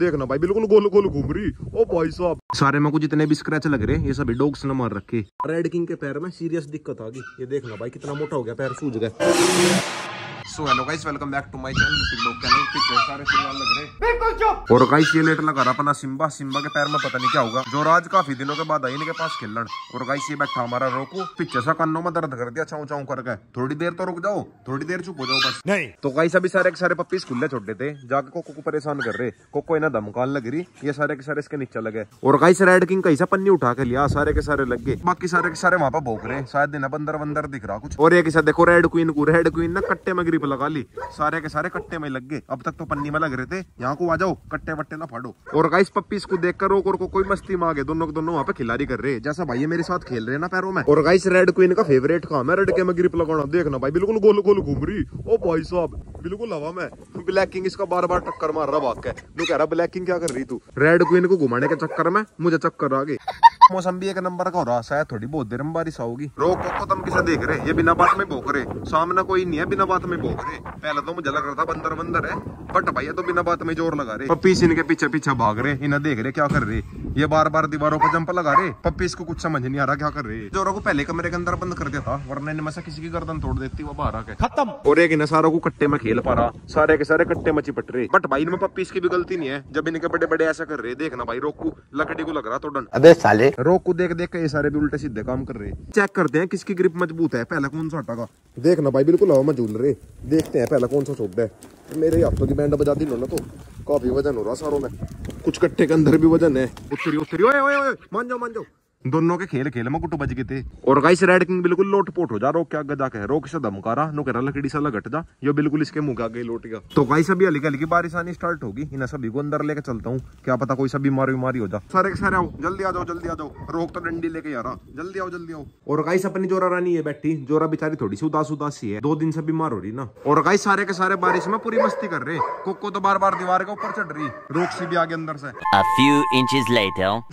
देखना भाई बिल्कुल गोल गोल घूम रही। ओ भाई साहब। सारे में को जितने भी स्क्रैच लग रहे ये सभी डॉग्स ने मार रखे। रेड किंग के पैर में सीरियस दिक्कत आ गई। ये देखना भाई कितना मोटा हो गया पैर सूझ गया so hello guys welcome back to my channel TikTok channel पीछे सारे फ़िलहाल लग रहे बिल्कुल चुप। और गाइस ये लेट लगा रहा अपना सिम्बा। सिम्बा के पैर में पता नहीं क्या होगा। जो राज काफ़ी दिनों के बाद आई इनके पास खेलन और गाइस ये बैठा हमारा रोको। पीछे सा कन्नों में दर्द कर दिया चाऊ चाऊ करके। थोड़ी देर तो रुक जाओ थोड़ी देर चुप हो जाओ बस। नहीं। तो गाइस अभी सारे के सारे पप्पी खुले छोटे थे। जाके कोको को परेशान कर रहे। कोको इन्हें धमकान लग रही। ये सारे के सारे इसके नीचे लगे। और गाइस रेड किंग कैसा पन्नी उठा के लिया। सारे के सारे लग गए। बाकी सारे के सारे वहाँ पर भोग रहे शायद दिन बंदर बंदर दिख रहा कुछ। और एक ऐसा देखो रेड क्वीन को। रेड क्वीन ना कट्टे में ग्रिप लगा ली। सारे के सारे कट्टे में लग गए। अब तक तो पन्नी में लग रहे थे। यहाँ को आ जाओ, कट्टे वट्टे ना फाड़ो। और गाइस पप्पी इसको देख कर रोक और को कोई मस्ती मांगे। दोनों दोनों वहाँ पे खिलाड़ी कर रहे जैसा भाई मेरे साथ खेल रहे ना पैरों में। और गाइस रेड क्वीन का फेवरेट काम है। रेड के में ग्रिप लगाना। देखना भाई, बिल्कुल गोल गोल घूम रही। ओ भाई साहब, बिल्कुल हवा में। ब्लैक किंग इसका बार बार टक्कर मार रहा भाग के तू कह रहा ब्लैक किंग क्या कर रही तू? रेड क्वीन को घुमाने के चक्कर में मुझे चक्कर आ गई। मौसम भी एक नंबर का हो रहा। शायद थोड़ी बहुत देर में बारिश आओगी। रोक को तुम किसे देख रहे ये बिना बात में भोग रहे। सामने कोई नहीं है, बिना बात में भोग पहले तो मुझे लग रहा था बंदर बंदर है बट भैया तो बिना बात में ज़ोर लगा रहे। पप्पी इनके पीछे पीछे भाग रहे इन्हें देख रहे क्या कर रहे। ये बार बार दीवारों पर जंप लगा रहे पप्पी इसको कुछ समझ नहीं आ रहा क्या कर रहे। जोरों को पहले कमरे के अंदर बंद कर दिया था वरना इनमें से किसी की गर्दन तोड़ देती वो बाहर आके खत्म। और एक सारों को कट्टे में खेल पा रहा सारे के सारे कट्टे में चिपट रहे। बट भाई इनमें पप्पी इसकी भी गलती नहीं है जब इनके बड़े बड़े ऐसा कर रहे देखना भाई रोकू लकड़ी को लग रहा तो डन अबे साले। रोकू देख देख के ये सारे भी उल्टे सीधे काम कर रहे। चेक करते हैं किसकी ग्रिप मज़बूत है पहला कौन सा हटागा देखना भाई बिल्कुल हवा में झूल रहे। देखते हैं, पहला कौन सा छोटा है? मेरे हाथों की बैंड बजा दी ना तो? काफ़ी वज़न हो रहा सारों में। कुछ कट्टे के अंदर भी वज़न है। ओए ओए मान जाओ मान जाओ दोनों के खेल खेल में कुट बज गए थे और गाइस रेड किंग बिल्कुल लोट पोट हो जा रोक के आगे जाके रोक से धमकारा नो कह रहा लकड़ी सा लगट जा यो बिल्कुल इसके मुँह के आगे लोट गया। तो गाइस अभी हल्की हल्की बारिश आनी स्टार्ट होगी इन सभी को अंदर लेके चलता हूँ क्या पता कोई सा बीमारी बीमारी हो जा। सारे के सारे आओ जल्दी आ जाओ जल्दी आ जाओ रोक तो डंडी लेके आ रहा जल्दी आओ जल्दी आओ। और गाइस अपनी जोरा रानी है बैठी जोरा बेचारी थोड़ी सी उदास उदास है दो दिन से बीमार हो रही ना। और गाइस सारे के सारे बारिश में पूरी मस्ती कर रहे कोको तो बार बार दीवार के ऊपर चढ़ रही रोक सी भी आगे अंदर से।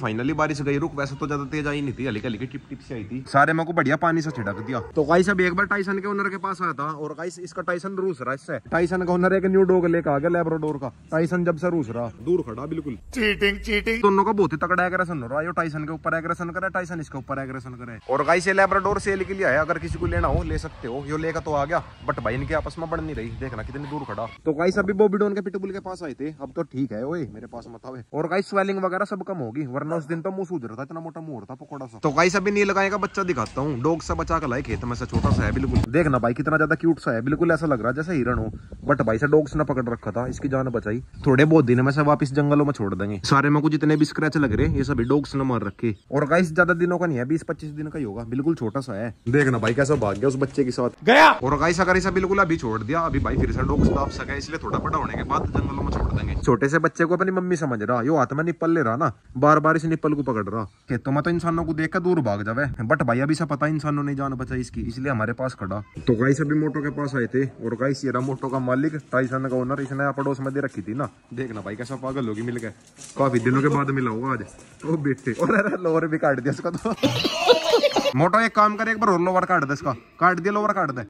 फाइनली बारिश गई रुक वैसे तो ज़्यादा तेज आई नहीं थी हल्की हल्की टिप टिप से आई थी। सारे मेरे को बढ़िया पानी से छिड़क दिया। तो गाइस अब एक बार टाइसन के ओनर के पास आया था और गाइस इसका टाइसन रूस रहा इससे। टाइसन का ओनर एक न्यू डॉग लेकर आ गया लेब्राडोर का। टाइसन जब से रूस रहा। दूर खड़ा बिल्कुल। चीटिंग चीटिंग दोनों का बहुत ही तगड़ा एग्रेशन हो रहा है। टाइसन के ऊपर एग्रेशन करे टाइसन इसके ऊपर एग्रेशन करे। और गाइस ये लेब्राडोर सेल के लिए आया अगर किसी को लेना हो ले सकते हो। यो लेकर तो आ गया बट भाई इनके आपस में बढ़ नहीं रही। देखना कितनी दूर खड़ा। तो गाइस अभी बॉबीडोन के पिटबुल के पास आए थे। अब तो ठीक है ओए मेरे पास मत आवे। और गाइस स्वेलिंग वगैरह सब कम होगी वरना उस दिन तो मुँह सूज रहा था इतना मोटा मुँह हो था पकौड़ा सा। तो गाई अभी नील गाय का बच्चा दिखाता हूँ। डॉग सा बचा कर लाए खेत में से छोटा सा है बिल्कुल। देखना भाई कितना ज़्यादा क्यूट सा है। बिल्कुल ऐसा लग रहा है जैसे हिरण हो। बट भाई से डॉग्स ने पकड़ रखा था इसकी जान बचाई। थोड़े बहुत दिन में से वापिस जंगलों में छोड़ देंगे। सारे में कुछ इतने भी स्क्रैच लग रहे ये सभी डॉग्स ने मार रखे। और गाइस ज़्यादा दिनों का नहीं है बीस पच्चीस दिन का ही होगा। बिल्कुल छोटा सा है। देखना भाई कैसा भाग गया उस बच्चे के साथ। गया! और गाइस अगर इसे बिल्कुल अभी छोड़ दिया अभी भाई फिर से डॉग्स दाप सके इसलिए थोड़ा बड़ा होने के बाद जंगलों में छोड़ देंगे। छोटे से बच्चे को अपनी मम्मी समझ रहा यो हाथ में निप्पल ले रहा ना। बार बार इस निपल को पकड़ रहा। खेतों में तो इंसानों को देख कर दूर भाग जावे। बट भाई, अभी से पता इंसानों ने जान बचाई इसकी, इसलिए हमारे पास खड़ा। तो गाइस अभी मोटो के पास आए थे, और गाइस ये रहा मोटो का मालिक टाइसन का ओनर इसने पड़ोस में दे रखी थी ना। देखना भाई, कैसा पागल होगी मिल गए। काफ़ी दिनों के बाद मिला होगा आज। ओ बेटे, और अरे लोअर भी काट दिया इसका तो। मोटो, एक काम करे, एक बार और लोअर काट दे इसका। काट दिया लोअर काट दे।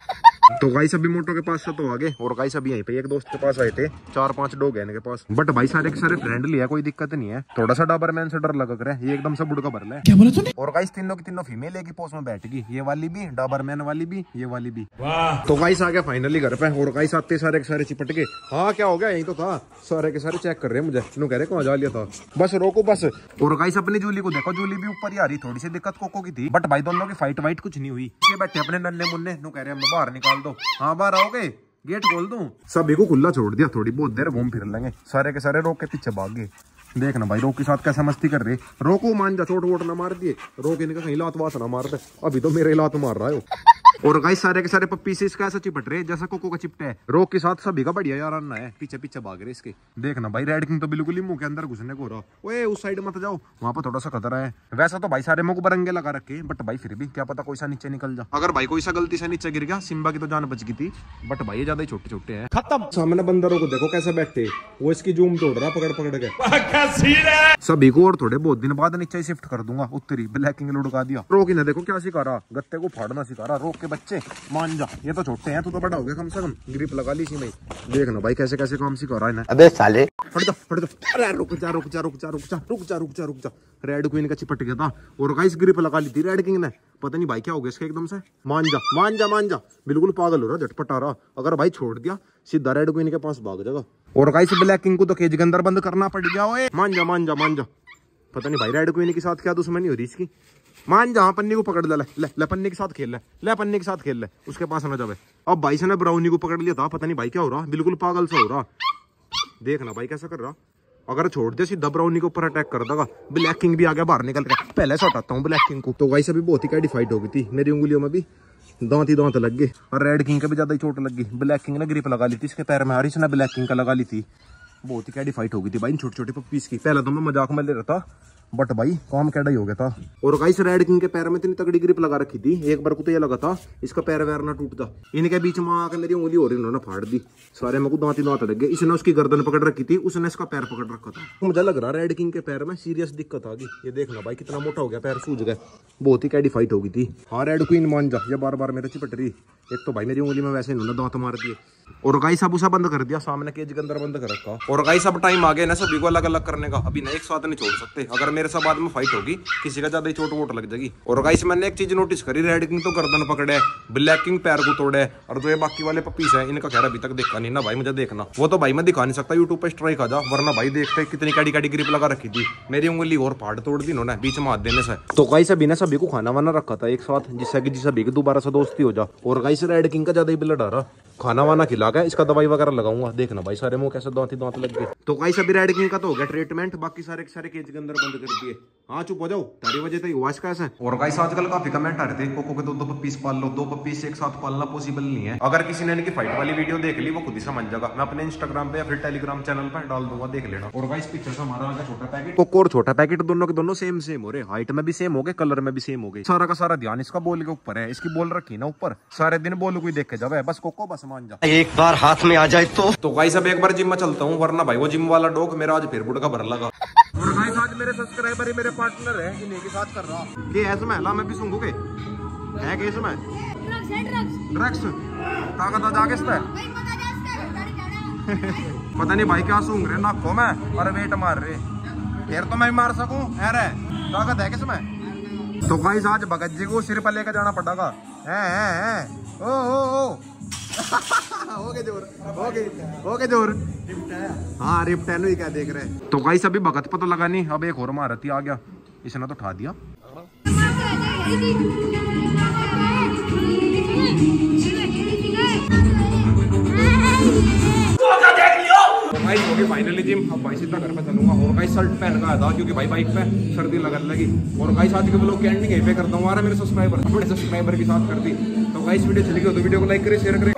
तो गाइस सभी मोटो के पास से तो आगे और गाइस सभी यहीं पे एक दोस्त के पास आए थे चार पाँच लोग है इनके पास। बट भाई सारे के सारे फ्रेंडली है कोई दिक्कत नहीं है। थोड़ा सा डाबरमैन से डर लग रहा है ये एकदम से बुढ़ का भर ले। क्या बोला तूने? और गाइस तीनों की तीनों फीमेल एक ही पोस्ट में बैठ गई ये वाली भी डाबरमैन वाली भी ये वाली भी। तो गाइस आ गया फाइनली घर पे और गाइस आते सारे के सारे चिपट के हाँ क्या हो गया यही तो था। सारे के सारे चेक कर रहे हैं मुझे। नु कह रहे कहाँ जा लिया था? बस रोको बस। और गाइस अपनी जूली को देखो जूली भी ऊपर ही आ रही थोड़ी सी दिक्कत कोको की थी। बट भाई दोनों की फाइट वाइट कुछ नहीं हुई। बैठे अपने नन्ने मुन्ने नु कह रहे हमें बाहर निकाल दो। हाँ बाहर आओगे? गेट खोल दूँ? सभी को खुला छोड़ दिया, थोड़ी बहुत देर घूम फिर लेंगे। सारे के सारे रोक के पीछे भाग गए। देखना भाई रोक के साथ कैसा मस्ती कर रहे रोको मान जा चोट वोट ना मार दिए। रोक इनका कहीं लात वात ना मार दे। अभी तो मेरे लात मार रहा है। और गाइस सारे के सारे पप्पी से इसका ऐसा चिपट रहे जैसा कोको का चिपटा है। रोक के साथ सभी का बढ़िया यार अन्ना है। पीछे पीछे भाग रहे इसके। देखना भाई रेड किंग तो बिल्कुल ही मुँह के अंदर घुसने को रहा। ओए उस साइड मत जाओ। वहाँ पर थोड़ा सा खतरा है। वैसा तो भाई सारे मुँह बरंगे लगा रखे बट भाई फिर भी क्या पता कोई सा नीचे निकल जा। अगर भाई कोई सा गलती से नीचे गिर गया सिम्बा की तो जान बच गई थी बट भाई ये ज़्यादा ही छोटे छोटे है। खत्म। सामने बंदरों को देखो कैसे बैठे। वो इसकी जूम तोड़ रहा पकड़ पकड़ के। सभी को और थोड़े बहुत दिन बाद नीचे शिफ्ट कर दूँगा उत्तरी ब्लैकिंग लुढ़का दिया। रोक ही ना देखो क्या सिखा रहा गत्ते को फाड़ना सिखा रहा रोक के बच्चे मान जा। ये तो छोटे हैं तू तो बड़ा हो गया कम से कम। ग्रिप लगा ली सी भाई देखना भाई कैसे कैसे काम सिखा रहा है ना। अबे साले। फट जा फट जा। अरे रुक जा रुक जा रुक जा रुक जा रुक जा रुक जा रुक जा। रेड क्वीन का चिपट गया था। और गाइस ग्रिप लगा ली थी रेड किंग ने। पता नहीं भाई क्या हो गया इसका एकदम से। मान जा मान जा मान जा। बिल्कुल पागल हो रहा झटपट आ रहा। अगर भाई छोड़ दिया सीधा रेड क्वीन के पास भाग जाएगा। और गाइस ब्लैक किंग को तो केज के अंदर बंद करना पड़ गया ओए। मान जा मान जा मान जा। पता नहीं भाई रेड क्वीन के साथ क्या दुश्मनी हो रही इसकी? मान जा हाँ, पन्नी को पकड़ ले ले ले, पन्नी के साथ खेल ले ले पन्नी के साथ खेल ले उसके पास ना जावे। अब भाई से ने ब्राउनी को पकड़ लिया था पता नहीं भाई क्या हो रहा बिल्कुल पागल सा हो रहा। देखना भाई कैसा कर रहा। अगर छोड़ दे सीधा ब्राउनी के ऊपर अटैक कर देगा। ब्लैक किंग भी आ गया बाहर निकल के। पहले से हटाता हूँ ब्लैक किंग को। तो गाइस अभी बहुत ही कैडी फाइट हो गई थी मेरी उंगलियों में भी। दांत ही दांत लग गए और रेड किंग का भी ज़्यादा ही चोट लग गई। ब्लैक किंग ने ग्रिप लगा ली थी इसके पैर में रही इसने ब्लैक किंग का लगा ली थी। बहुत ही कैडी हो गई थी भाई छोटी छोटी पपीस की। पहले तो मैं मज़ाक में ले रहा था बट भाई, काम कैडा ही हो गया था। और गाइस रेड किंग के पैर में इतनी तगड़ी ग्रिप लगा रखी थी, एक बार को तो ये लगा था, इसका पैर वैर ना टूटता। इनके बीच में आकर मेरी उंगली हो रही उन्होंने फाड़ दी। सारे मेरे को दांत ही दांत लग। गए इसने उसकी गर्दन पकड़ रखी थी, उसने इसका पैर पकड़ रखा था। मुझे लग रहा रेड किंग के पैर में सीरियस दिक्कत आ गई। ये देखना भाई, कितना मोटा हो गया, पैर सूझ गया बहुत ही कैडी फाइट हो गई थी। हाँ रेड क्वीन मान जा। ये बार बार मेरे चिपट रही। एक तो भाई, मेरी उंगली में वैसे इन्होंने दांत मार दिए। और गाई अब उसा बंद कर दिया। सामने केज के अंदर बंद कर रखा। और गाइस अब टाइम आ गया ना सभी को अलग अलग करने का। अभी ना एक साथ नहीं छोड़ सकते। अगर मेरे साथ बाद में फाइट होगी। किसी का ज़्यादा ही चोट वोट लग जाएगी। और गाइस मैंने एक चीज़ नोटिस करी रेड किंग तो गर्दन पकड़े ब्लैक किंग पैर को तोड़े, और जो ये बाकी वाले पपीस है, इनका खैर अभी तक देखा नहीं ना भाई, मुझे देखना। वो तो भाई मैं दिखा नहीं सकता यूट्यूब पे स्ट्राइक आ जा, वरना भाई देखते कितनी कैडी कैडी ग्रिप लगा रखी थी। मेरी उंगली और फाड़ तोड़ दी इन्होंने, बीच में हाथ देने से। तो गाइस अभी ना सभी को खाना वाना रखा था एक साथ, जिससे कि जिस सभी दोबारा से दोस्ती हो जा। और गाइस रेड किंग का ज़्यादा ही ब्लड आ खाना वाना खिला के इसका दवाई वगैरह लगाऊँगा। देखना भाई सारे मुँह कैसे दांत ही दांत लग गए। तो गाइस सभी रेड किंग का तो हो गया ट्रीटमेंट बाकी सारे सारे केज के अंदर बंद कर दिए। हाँ चुप हो जाओ। तारी वजह से हुआ इसका ऐसा। और गाइस आजकल काफ़ी कमेंट आ रहे थे कोको के दो दो पपीस पाल लो दो पपीस एक साथ पालना पॉसिबल नहीं है। अगर किसी ने इनकी फाइट वाली वीडियो देख ली वो खुद ही समझ जाएगा। मैं अपने इंस्टाग्राम पे या फिर टेलीग्राम चैनल पर डाल दूँगा देख लेना। और गाइस पिक्चर से हमारा आ गया छोटा पैकेट कोको और छोटा पैकेट दोनों के दोनों सेम सेम हो रहे। हाइट में भी सेम हो गए कलर में भी सेम हो गए। सारा का सारा ध्यान इसका बोल के ऊपर है। इसकी बोल रखी ना ऊपर। सारे दिन बोल कोई देख के जावे। बस कोको बस मान जा। एक बार हाथ में आ जाए तो। तो गाइस अब एक बार जिम में चलता हूँ वरना भाई वो जिम वाला डॉग मेरा आज फिर बुढ़ का भर लगा। और गाइस आज मेरे सब्सक्राइबर ही मेरे पार्टनर है इन्हीं के साथ कर रहा। ये है? इसमें ला मैं भी सूंघूगे है के इसमें ड्रग्स ताकत आ जाके पता नहीं भाई क्या सूंघ रहे नाखों में। और वेट मार रहे। फिर तो मैं भी मार सकूँ? अरे ताकत है किसमें तो भाई आज भगत जी को सिर पर लेकर जाना पड़ेगा। है है है। ओ ओ ओ। तो गाइस अभी भगत पता लगा नहीं, अब एक और महारथी आ गया। इसने तो उठा दिया। भाई फाइनली जिम अब भाई सीधा घर पे चलूँगा। और भाई शर्ट पहन का था, क्योंकि भाई बाइक पे सर्दी लगने लगी। और गाइस आज के ब्लॉग के एंडिंग यहीं पे करता हूँ। मेरे सब्सक्राइबर अपने सब्सक्राइबर के साथ कर दी। तो गाइस वीडियो चली गई तो वीडियो को लाइक करें शेयर करें।